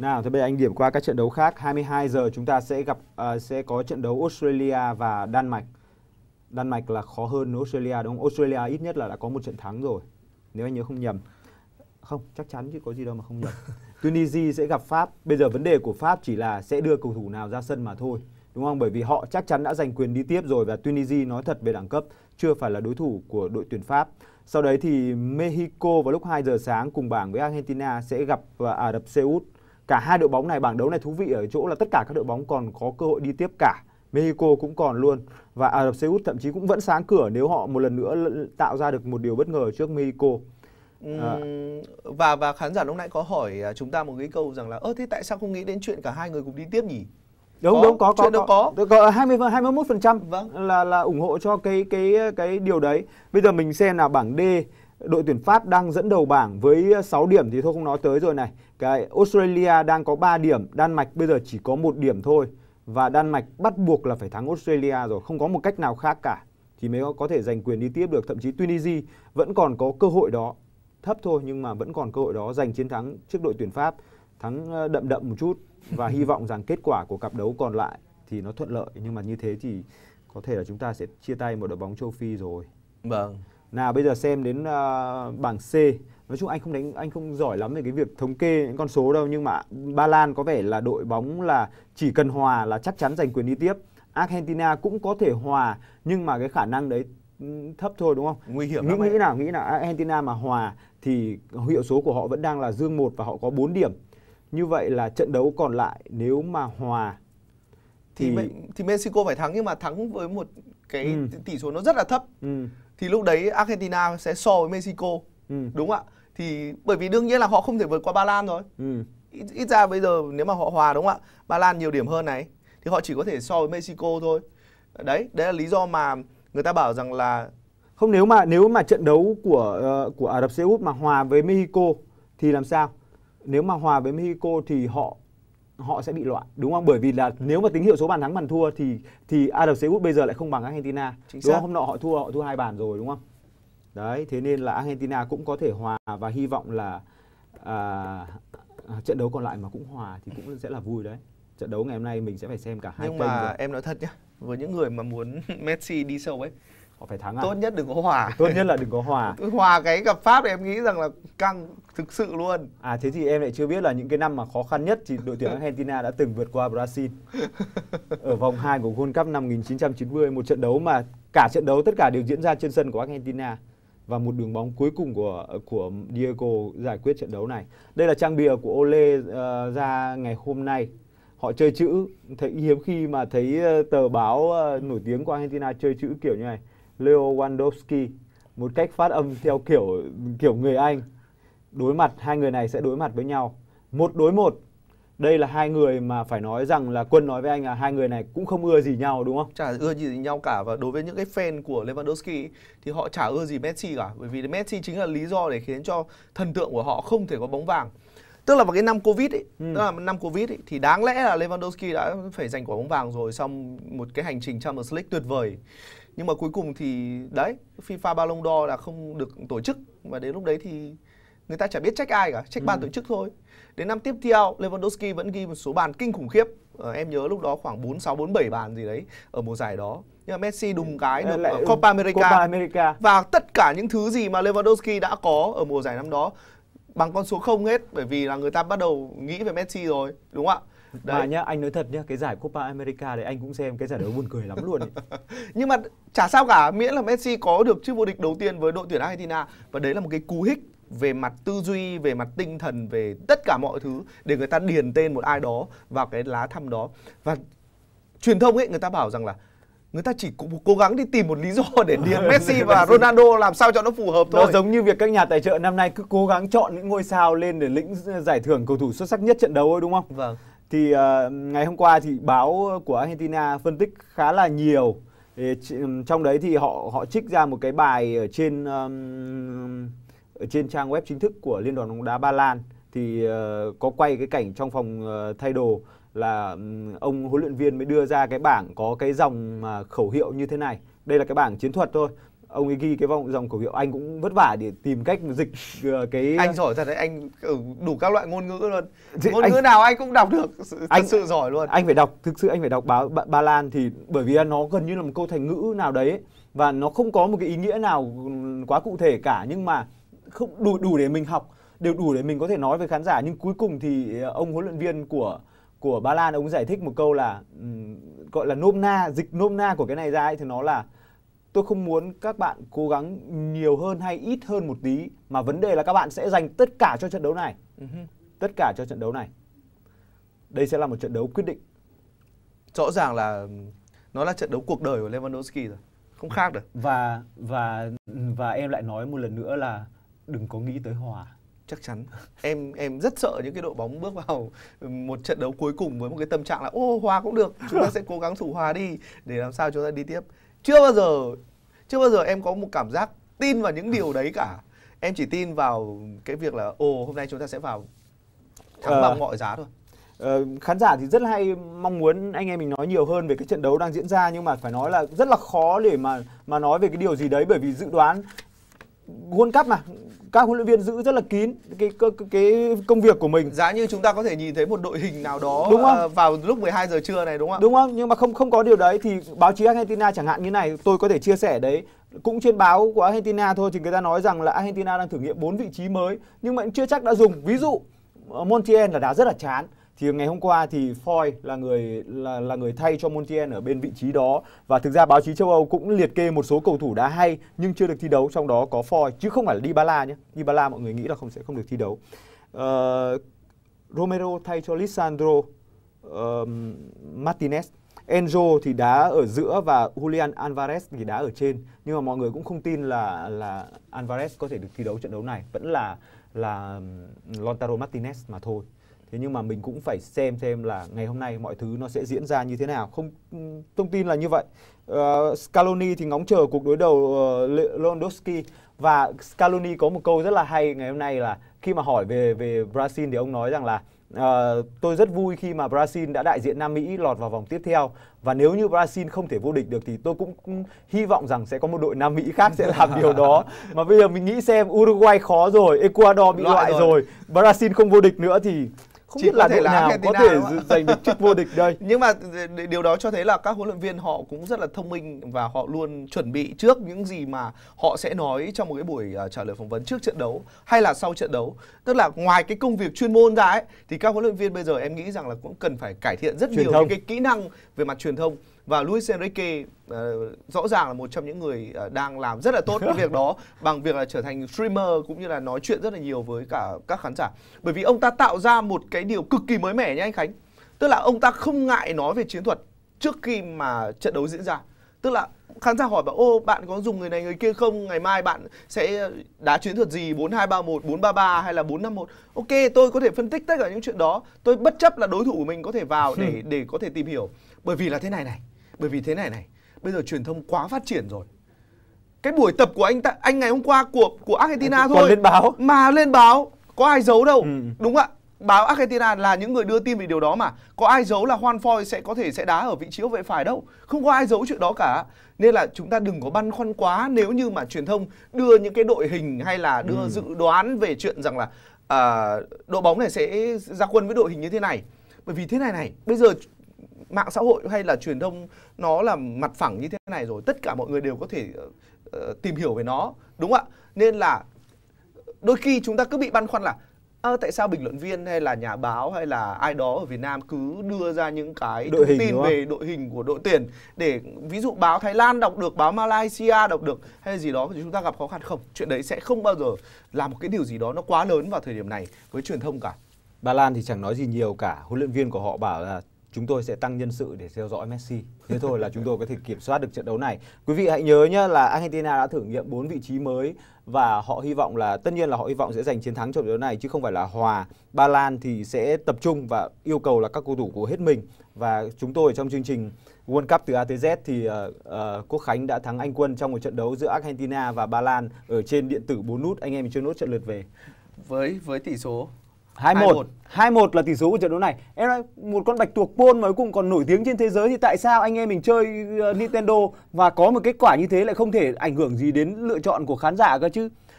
Nào, thì bây giờ anh điểm qua các trận đấu khác. 22 giờ chúng ta sẽ gặp uh, sẽ có trận đấu Australia và Đan Mạch. Đan Mạch là khó hơn Australia đúng không? Australia ít nhất là đã có một trận thắng rồi. Nếu anh nhớ không nhầm. Không, chắc chắn chứ có gì đâu mà không nhầm. Tunisia sẽ gặp Pháp. Bây giờ vấn đề của Pháp chỉ là sẽ đưa cầu thủ nào ra sân mà thôi. Đúng không? Bởi vì họ chắc chắn đã giành quyền đi tiếp rồi và Tunisia nói thật về đẳng cấp chưa phải là đối thủ của đội tuyển Pháp. Sau đấy thì Mexico vào lúc 2 giờ sáng cùng bảng với Argentina sẽ gặp Ả Rập Xê Út. Cả hai đội bóng này bảng đấu này thú vị ở chỗ là tất cả các đội bóng còn có cơ hội đi tiếp cả. Mexico cũng còn luôn và Ả Rập Xê Út thậm chí cũng vẫn sáng cửa nếu họ một lần nữa tạo ra được một điều bất ngờ trước Mexico. À. và và khán giả lúc nãy có hỏi à, chúng ta một cái câu rằng là ơ thế tại sao không nghĩ đến chuyện cả hai người cùng đi tiếp nhỉ? đúng có, đúng có có có, có có 20 21 phần trăm vâng. là là ủng hộ cho cái cái cái điều đấy bây giờ mình xem nào bảng D đội tuyển Pháp đang dẫn đầu bảng với 6 điểm thì thôi không nói tới rồi này. Cái Australia đang có 3 điểm, Đan Mạch bây giờ chỉ có một điểm thôi. Và Đan Mạch bắt buộc là phải thắng Australia rồi, không có một cách nào khác cả. Thì mới có thể giành quyền đi tiếp được. Thậm chí Tunisia vẫn còn có cơ hội đó. Thấp thôi, nhưng mà vẫn còn cơ hội đó giành chiến thắng trước đội tuyển Pháp. Thắng ờ, đậm đậm một chút và hy vọng rằng kết quả của cặp đấu còn lại thì nó thuận lợi. Nhưng mà như thế thì có thể là chúng ta sẽ chia tay một đội bóng châu Phi rồi. Vâng. Nào bây giờ xem đến uh, bảng C. Nói chung anh không đánh anh không giỏi lắm về cái việc thống kê những con số đâu nhưng mà Ba Lan có vẻ là đội bóng là chỉ cần hòa là chắc chắn giành quyền đi tiếp. Argentina cũng có thể hòa nhưng mà cái khả năng đấy ừ, thấp thôi đúng không? Nguy hiểm nghĩ, nghĩ nào nghĩ nào Argentina mà hòa thì hiệu số của họ vẫn đang là dương một và họ có 4 điểm như vậy là trận đấu còn lại nếu mà hòa thì thì, thì Mexico phải thắng nhưng mà thắng với một cái ừ. tỷ số nó rất là thấp. Ừ. Thì lúc đấy Argentina sẽ so với Mexico. Ừ. Đúng không ạ? Thì bởi vì đương nhiên là họ không thể vượt qua Ba Lan rồi. Ừ. Ít, ít ra bây giờ nếu mà họ hòa đúng không ạ? Ba Lan nhiều điểm hơn này thì họ chỉ có thể so với Mexico thôi. Đấy, đấy là lý do mà người ta bảo rằng là không nếu mà nếu mà trận đấu của uh, của Ả Rập Xê Út mà hòa với Mexico thì làm sao? nếu mà hòa với Mexico thì họ họ sẽ bị loạn đúng không? Bởi vì là nếu mà tính hiệu số bàn thắng bàn thua thì thì Ả Rập Xê Út bây giờ lại không bằng Argentina. Chính đúng không? Hôm nọ họ thua họ thua hai bàn rồi đúng không? Đấy, thế nên là Argentina cũng có thể hòa và hy vọng là à, trận đấu còn lại mà cũng hòa thì cũng sẽ là vui đấy. Trận đấu ngày hôm nay mình sẽ phải xem cả hai Nhưng mà rồi. em nói thật nhá, với những người mà muốn Messi đi sâu ấy họ phải thắng à? tốt nhất đừng có hòa tốt nhất là đừng có hòa hòa cái gặp pháp thì em nghĩ rằng là căng thực sự luôn à thế thì em lại chưa biết là những cái năm mà khó khăn nhất thì đội tuyển Argentina đã từng vượt qua Brazil ở vòng 2 của World Cup năm 1990 một trận đấu mà cả trận đấu tất cả đều diễn ra trên sân của Argentina và một đường bóng cuối cùng của của Diego giải quyết trận đấu này. Đây là trang bìa của Ole uh, ra ngày hôm nay. Họ chơi chữ, thấy hiếm khi mà thấy uh, tờ báo uh, nổi tiếng của Argentina chơi chữ kiểu như này. Lewandowski một cách phát âm theo kiểu kiểu người Anh. Đối mặt hai người này sẽ đối mặt với nhau một đối một. Đây là hai người mà phải nói rằng là Quân nói với anh là hai người này cũng không ưa gì nhau đúng không? Chả ưa gì nhau cả và đối với những cái fan của Lewandowski thì họ chả ưa gì Messi cả bởi vì Messi chính là lý do để khiến cho thần tượng của họ không thể có bóng vàng tức là vào cái năm covid ấy ừ. tức là năm covid ấy thì đáng lẽ là Lewandowski đã phải giành quả bóng vàng rồi xong một cái hành trình Champions League tuyệt vời nhưng mà cuối cùng thì đấy FIFA Ballon d'Or là không được tổ chức. Và đến lúc đấy thì người ta chả biết trách ai cả trách ừ. ban tổ chức thôi. Đến năm tiếp theo Lewandowski vẫn ghi một số bàn kinh khủng khiếp. Ờ, em nhớ lúc đó khoảng 46 47 bàn gì đấy ở mùa giải đó. Nhưng mà Messi đùng cái được ở Copa America, Copa America. Và tất cả những thứ gì mà Lewandowski đã có ở mùa giải năm đó bằng con số không hết. Bởi vì là người ta bắt đầu nghĩ về Messi rồi đúng không ạ Đấy. Mà nhá, anh nói thật nhá, cái giải Copa America đấy anh cũng xem cái giải đấu buồn cười lắm luôn ấy. Nhưng mà chả sao cả, miễn là Messi có được chức vô địch đầu tiên với đội tuyển Argentina và đấy là một cái cú hích về mặt tư duy, về mặt tinh thần, về tất cả mọi thứ để người ta điền tên một ai đó vào cái lá thăm đó. Và truyền thông ấy người ta bảo rằng là người ta chỉ cố gắng đi tìm một lý do để điền Messi và Ronaldo làm sao cho nó phù hợp thôi. Nó giống như việc các nhà tài trợ năm nay cứ cố gắng chọn những ngôi sao lên để lĩnh giải thưởng cầu thủ xuất sắc nhất trận đấu ấy đúng không? Vâng thì uh, ngày hôm qua thì báo của Argentina phân tích khá là nhiều trong đấy thì họ họ trích ra một cái bài ở trên um, ở trên trang web chính thức của Liên đoàn bóng đá Ba Lan thì uh, có quay cái cảnh trong phòng uh, thay đồ là um, ông huấn luyện viên mới đưa ra cái bảng có cái dòng uh, khẩu hiệu như thế này. Đây là cái bảng chiến thuật thôi ông ấy ghi cái vòng dòng khẩu hiệu anh cũng vất vả để tìm cách dịch uh, cái anh giỏi thật đấy anh đủ các loại ngôn ngữ luôn. Ngôn anh, ngữ nào anh cũng đọc được thật anh, sự giỏi luôn. anh phải đọc thực sự anh phải đọc báo ba, ba Lan thì bởi vì nó gần như là một câu thành ngữ nào đấy và nó không có một cái ý nghĩa nào quá cụ thể cả nhưng mà không đủ đủ để mình học đều đủ để mình có thể nói với khán giả. Nhưng cuối cùng thì ông huấn luyện viên của của Ba Lan ông giải thích một câu là um, gọi là nôm na dịch nôm na của cái này ra ấy, thì nó là tôi không muốn các bạn cố gắng nhiều hơn hay ít hơn một tí mà vấn đề là các bạn sẽ dành tất cả cho trận đấu này. Uh-huh. tất cả cho trận đấu này. Đây sẽ là một trận đấu quyết định. Rõ ràng là nó là trận đấu cuộc đời của Lewandowski rồi không khác được. Và và và em lại nói một lần nữa là đừng có nghĩ tới hòa. Chắc chắn. Em em rất sợ những cái đội bóng bước vào một trận đấu cuối cùng với một cái tâm trạng là ô hòa cũng được chúng ta sẽ cố gắng thủ hòa đi để làm sao chúng ta đi tiếp chưa bao giờ chưa bao giờ em có một cảm giác tin vào những điều đấy cả. Em chỉ tin vào cái việc là ồ hôm nay chúng ta sẽ vào thắng bằng mọi giá thôi. Uh, khán giả thì rất hay mong muốn anh em mình nói nhiều hơn về cái trận đấu đang diễn ra nhưng mà phải nói là rất là khó để mà mà nói về cái điều gì đấy bởi vì dự đoán World Cup mà các huấn luyện viên giữ rất là kín cái, cái cái công việc của mình. Giá như chúng ta có thể nhìn thấy một đội hình nào đó đúng không? Uh, vào lúc 12 giờ trưa này đúng không? Đúng không? Nhưng mà không không có điều đấy thì báo chí Argentina chẳng hạn như này, tôi có thể chia sẻ đấy. Cũng trên báo của Argentina thôi thì người ta nói rằng là Argentina đang thử nghiệm bốn vị trí mới nhưng mà chưa chắc đã dùng. Ví dụ Montiel là đá rất là chán thì ngày hôm qua thì Foy là người là là người thay cho Montiel ở bên vị trí đó. Và thực ra báo chí châu Âu cũng liệt kê một số cầu thủ đá hay nhưng chưa được thi đấu trong đó có Foy chứ không phải là Dybala nhé Dybala mọi người nghĩ là không sẽ không được thi đấu. Uh, Romero thay cho Lisandro uh, Martinez. Enzo thì đá ở giữa và Julian Alvarez thì đá ở trên. Nhưng mà mọi người cũng không tin là là Alvarez có thể được thi đấu trận đấu này. Vẫn là là Lautaro Martinez mà thôi thế nhưng mà mình cũng phải xem xem là ngày hôm nay mọi thứ nó sẽ diễn ra như thế nào. Không thông tin là như vậy. Uh, Scaloni thì ngóng chờ cuộc đối đầu uh, Lewandowski. Và Scaloni có một câu rất là hay ngày hôm nay là khi mà hỏi về về Brazil thì ông nói rằng là Uh, tôi rất vui khi mà Brazil đã đại diện Nam Mỹ lọt vào vòng tiếp theo. Và nếu như Brazil không thể vô địch được thì tôi cũng, hy vọng rằng sẽ có một đội Nam Mỹ khác sẽ làm điều đó. Mà bây giờ mình nghĩ xem Uruguay khó rồi Ecuador bị loại, loại rồi. rồi Brazil không vô địch nữa thì không Chỉ biết là đội là nào Argentina có thể giành được chức vô địch đây. Nhưng mà điều đó cho thấy là các huấn luyện viên họ cũng rất là thông minh và họ luôn chuẩn bị trước những gì mà họ sẽ nói trong một cái buổi uh, trả lời phỏng vấn trước trận đấu hay là sau trận đấu. Tức là ngoài cái công việc chuyên môn ra ấy thì các huấn luyện viên bây giờ em nghĩ rằng là cũng cần phải cải thiện rất truyền nhiều thông. những cái kỹ năng về mặt truyền thông và Luis Enrique uh, rõ ràng là một trong những người uh, đang làm rất là tốt cái việc đó bằng việc là trở thành streamer cũng như là nói chuyện rất là nhiều với cả các khán giả. Bởi vì ông ta tạo ra một cái điều cực kỳ mới mẻ nha anh Khánh. Tức là ông ta không ngại nói về chiến thuật trước khi mà trận đấu diễn ra. Tức là khán giả hỏi bảo ô bạn có dùng người này người kia không? Ngày mai bạn sẽ đá chiến thuật gì? 4231 433 hay là 451 ok tôi có thể phân tích tất cả những chuyện đó. Tôi bất chấp là đối thủ của mình có thể vào để để có thể tìm hiểu. Bởi vì là thế này này bởi vì thế này này bây giờ truyền thông quá phát triển rồi. Cái buổi tập của anh ta, anh ngày hôm qua của của Argentina thôi. lên báo. Mà lên báo có ai giấu đâu ừ. đúng ạ? Báo Argentina là những người đưa tin về điều đó mà. Có ai giấu là Juan Foy sẽ có thể sẽ đá ở vị trí hậu vệ phải đâu? Không có ai giấu chuyện đó cả. Nên là chúng ta đừng có băn khoăn quá nếu như mà truyền thông đưa những cái đội hình hay là đưa ừ. dự đoán về chuyện rằng là à, đội bóng này sẽ ra quân với đội hình như thế này. Bởi vì thế này này bây giờ mạng xã hội hay là truyền thông nó là mặt phẳng như thế này rồi tất cả mọi người đều có thể uh, tìm hiểu về nó đúng không ạ? Nên là đôi khi chúng ta cứ bị băn khoăn là à, tại sao bình luận viên hay là nhà báo hay là ai đó ở Việt Nam cứ đưa ra những cái đội thông tin về đội hình của đội tuyển để ví dụ báo Thái Lan đọc được báo Malaysia đọc được hay gì đó thì chúng ta gặp khó khăn? Không chuyện đấy sẽ không bao giờ làm một cái điều gì đó nó quá lớn vào thời điểm này với truyền thông cả. Ba Lan thì chẳng nói gì nhiều cả. Huấn luyện viên của họ bảo là chúng tôi sẽ tăng nhân sự để theo dõi Messi. Thế thôi là chúng tôi có thể kiểm soát được trận đấu này. Quý vị hãy nhớ nhé là Argentina đã thử nghiệm 4 vị trí mới và họ hy vọng là tất nhiên là họ hy vọng sẽ giành chiến thắng trong trận đấu này chứ không phải là hòa. Ba Lan thì sẽ tập trung và yêu cầu là các cầu thủ của hết mình và chúng tôi trong chương trình World Cup từ ATZ thì uh, uh, Quốc Khánh đã thắng Anh Quân trong một trận đấu giữa Argentina và Ba Lan ở trên điện tử 4 nút. Anh em chưa nốt trận lượt về. Với với tỷ số 2-1. 2-1 là tỷ số của trận đấu này. Em nói một con bạch tuộc Pôn mà cuối cùng còn nổi tiếng trên thế giới thì tại sao anh em mình chơi uh, Nintendo và có một kết quả như thế lại không thể ảnh hưởng gì đến lựa chọn của khán giả cơ chứ?